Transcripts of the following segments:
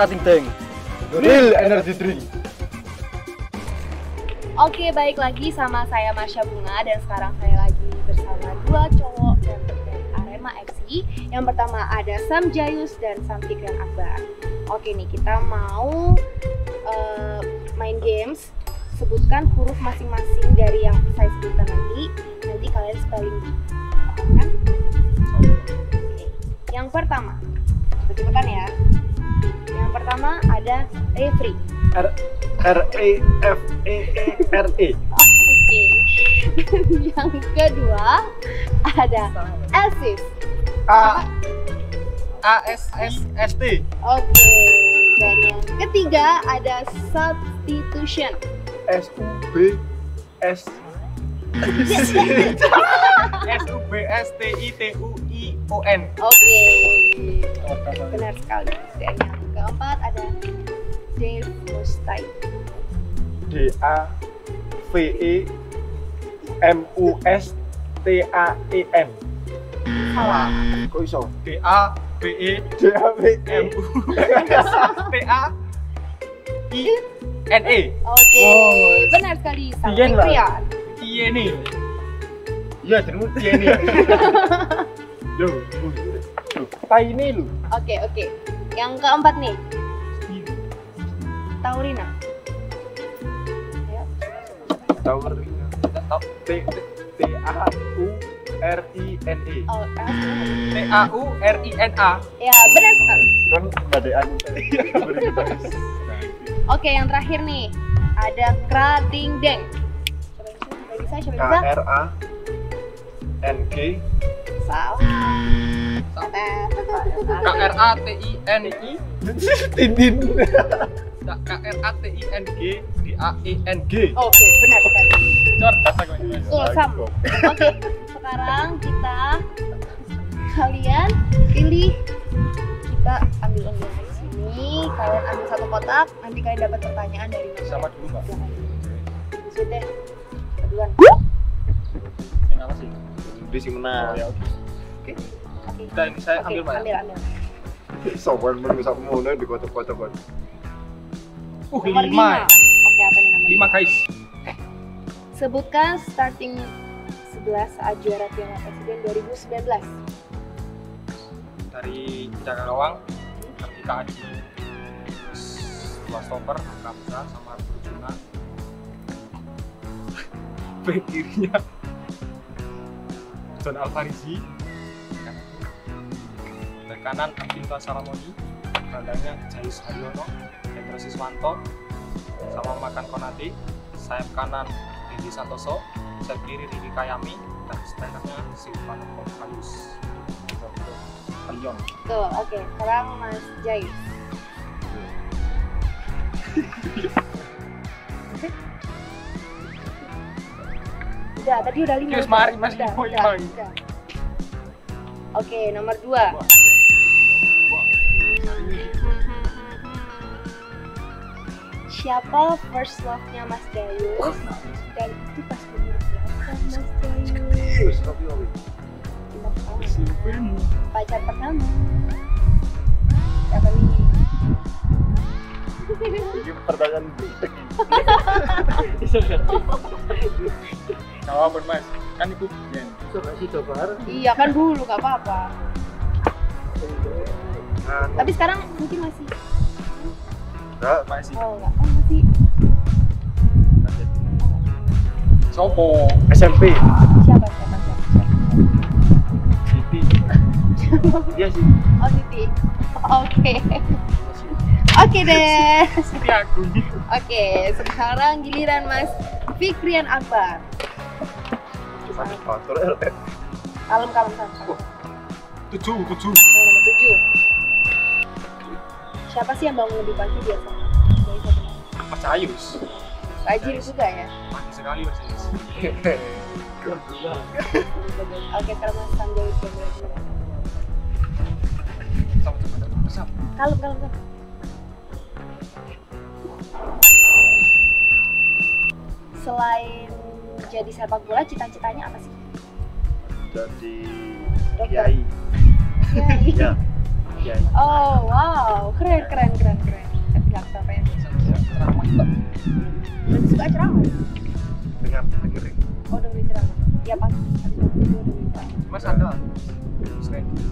Krating Tank. Real Energy Drink. Oke, baik lagi sama saya Marsha Bunga dan sekarang saya lagi bersama dua cowok member dari Arema FC. Yang pertama ada Sam Jayus dan Sam Fikran Akbar. Oke nih, kita mau eh, main games. Sebutkan huruf masing-masing dari yang saya sebutkan nanti. Nanti kalian spelling kan? Referee. R R E F E E R E. Oke. yang kedua ada assist. A A S S S T. Oke. Dan yang ketiga ada substitution. S U B S S U B S T I T U I O N. Oke. Benar sekali. Dan yang keempat Mustai. D A V E M U S T A E N. Salah. Kok iso? D A B E D A V E M U T A I N E. Oke. Benar sekali. Lah. Fikrian. Iya nih. Iya, jenengmu Tieni. Loh, loh, tai ini lu. Oke, oke. Yang keempat nih, Taurina. Ayo. Tower T T A U R I N E. Oh, eh. T A U R I N A. ya benar sekali. Kan badean. Oke, yang terakhir nih ada Krating Deng. Bisa? K? R A N G Salah. K R A T I N I Tintin. K R A T I N G D A E N G. Oke, benar sekali. Ini. Betul, Sam. Oke, sekarang kita kalian pilih kita ambil undian dari sini. Kalian ambil satu kotak, nanti kalian dapat pertanyaan dari mana. Sama dulu mbak. Sudah. Keduluan. Yang apa sih? Di sini Oh menang. ya oke. Oke. Kita ini saya ambil mbak. ambil, ambil. Sobat men bisa ngono di kota-kota kan. Uh Nomor lima. Oke, apa nih nomor Lima guys. Sebutkan starting 11 saat juara Piala Presiden 2019. dari Jaga Gawang, Kartika Aji, terus dua stopper, Kamsa sama Arjuna. Back kirinya John Alfarizi, back kanan Abdinta Salamoni, gelandangnya Jayus Haryono, Siswanto, sama Makan Konate, sayap kanan Dendi Santoso, sayap kiri Riki Kayami, dan strikernya Silvano Kalius. Leon. Tuh, oke. Sekarang Mas Jais. Udah, tadi udah lima. Yus, mari, Mas, lima. Oke, nomor dua. Siapa first love-nya Mas Jayus? Dan itu pas umur berapa Mas pertama. Pacar pertama. Siapa nih? Ini pertanyaan budek ini. Jawab mas, kan itu Jen. Coba sih coba. Iya kan dulu gak apa-apa. Anu, Tapi sekarang mungkin masih. enggak, Masih. Oh enggak. Oh. Sopo. SMP. Siapa siapa siapa? siapa? Siti. Iya sih. Oh Siti. Oke. Oke deh. Siti aku. Oke, sekarang giliran Mas Fikrian Akbar. Kalem kalem kalem. Tujuh, tujuh. Yang nomor tujuh. Siapa sih yang bangun lebih pagi nama. Mas Ayus. Rajin juga ya. Sekali. Oke, Sanjay yang Sama besar. Kalem kalem kalem. Selain jadi sepak bola, cita-citanya apa sih? Jadi Dokter. kiai. Kiai. Ya. ya Oh, wow. Keren, keren, keren, keren. Tapi nggak kesampaian. ceramah Lebih suka ceramah? Dengan dengerin Oh, dengerin ceramah. Ya, pas habis dengerin ceramah. mas ada Gus Randy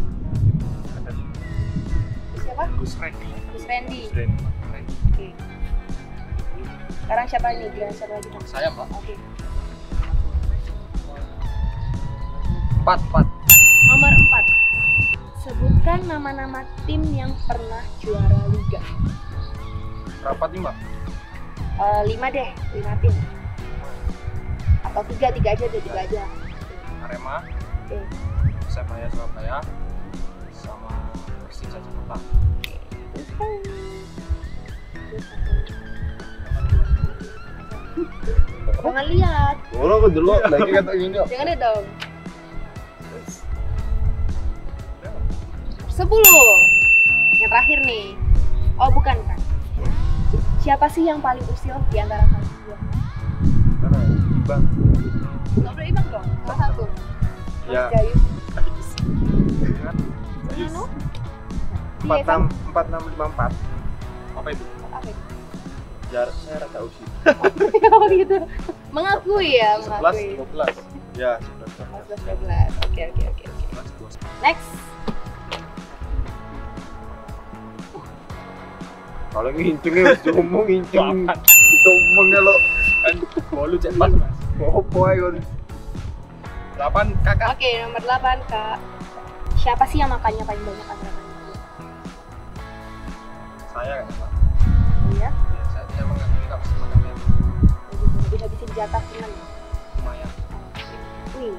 ada siapa? Gus Randy Gus Randy. brand Oke. Sekarang siapa ini? Giliran siapa lagi? Bang? saya mbak Oke. empat empat Nomor 4. Sebutkan nama-nama tim yang pernah juara liga. berapa nih mbak Eh, lima deh, lima tim. Atau tiga, tiga aja deh, tiga aja. Arema Oke. Persebaya Surabaya sama Persija Jakarta Jangan lihat, Orang kan dulu lagi kata gini jangan lihat dong. Sepuluh. Yang terakhir nih. Oh bukan kan? Siapa sih yang paling usil di antara kalian karena bang Nggak boleh dong, salah satu. Ya. Empat Iya, enam empat enam lima empat apa itu Apa itu? jarak saya rasa usi oh gitu. Mengakui ya, sebelas mengakui. dua belas ya sebelas 11 12. Oke, oke, oke, oke. sebelas dua Next. kalau ngincengnya harus ngomong nginceng Apaan? ngomong lo kan bolu cek pas mas apa ya kan delapan kakak Oke, nomor 8, Kak. Siapa sih yang makannya paling banyak antara kalian berdua? saya kan Oh iya? ya, saya saya mengakui nggak mesti makan yang Lebih habisin jatah teman. lumayan Wih.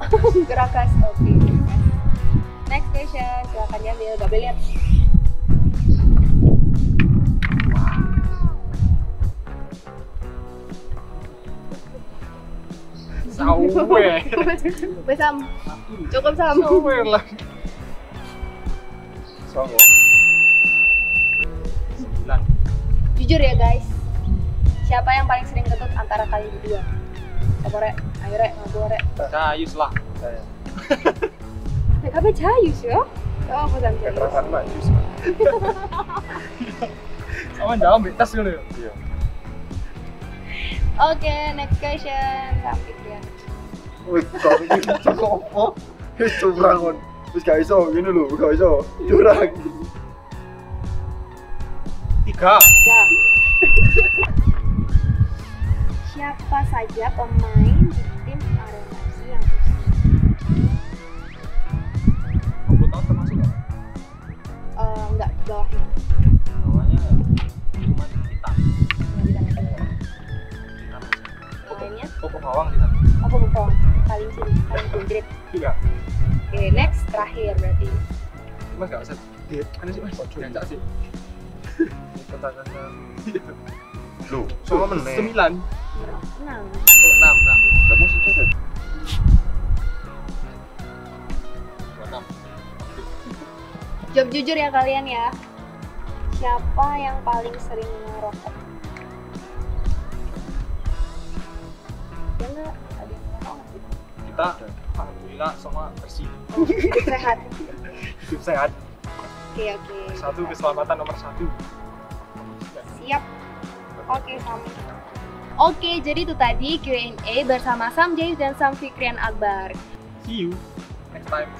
Gerakas. Oke, gerakas. Next question, silakan diambil. Gak boleh lihat. Sawe Wes, Sam. Cukup Sam. sawe lah songo sembilan Jujur ya guys. Siapa yang paling sering ketut antara kalian berdua? Apa rek? Ayo rek, ngaku rek. Cayus lah saya PKB Jayus ya? Oh, apa Sam Jayus? kekerasan mbak jus sama jauh ambil tas dulu ya iya Oke, next question. Sampai ya. wih kalau ini apa itu curang kon terus gak iso gini lho gak iso curang tiga Ya. Siapa saja pemain di tim Arema FC yang usia mas nggak usah. Diet mana sih mas. Sih. Lho sama meneh. Sembilan. Enam. oh enam enam. Kamu sih coba dua enam. Jawab jujur ya kalian ya. Siapa yang paling sering ngerokok? Ya enggak? Kita alhamdulillah semua bersih hidup sehat. hidup sehat Oke, oke. satu keselamatan nomor satu Siap. Oke, Sami. Oke, jadi itu tadi Q&A bersama Sam Jais dan Sam Fikrian Akbar. see you next time